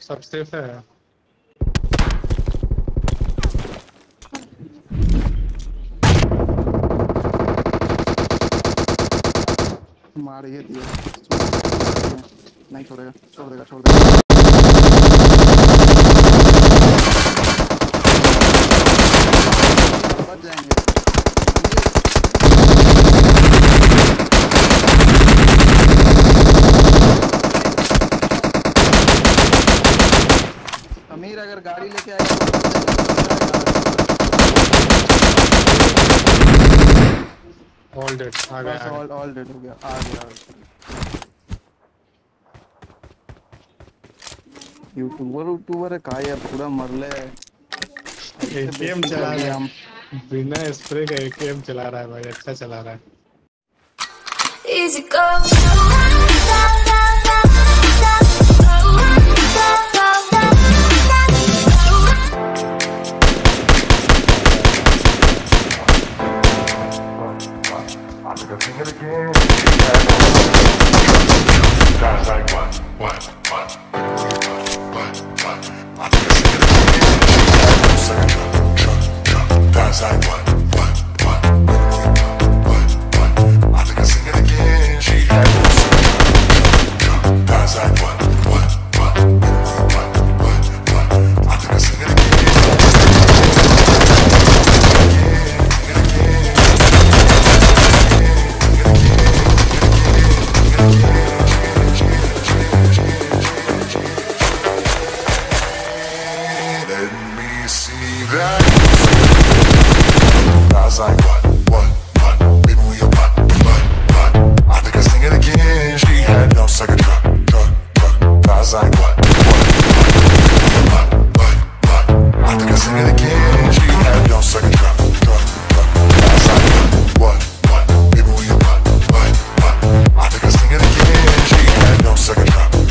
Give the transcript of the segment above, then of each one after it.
सब है मार ये दिया। नहीं छोड़ेगा छोड़ देगा छोड़ देगा। अगर गाड़ी लेके तो जाएगा। ऑल डेड आ गया बस आ गया। ऑल ऑल डेड हो गया आ गया यूट्यूबर यूट्यूबर है का यार पूरा मरले एकेएम चला रहा हम है बिना स्प्रे का एकेएम चला रहा है भाई अच्छा चला रहा है Easy go. Let's go. again. She had second drop. What, what, baby, what, what, what? I think I sing it again. She had second drop, like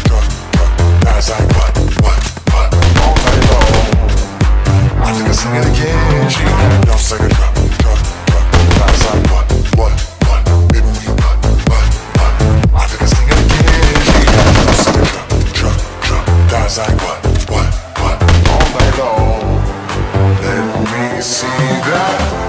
what, what, what? All night long. I think I sing it again. She had second drop, like what, what, what? Baby, what, what, like what. nesse.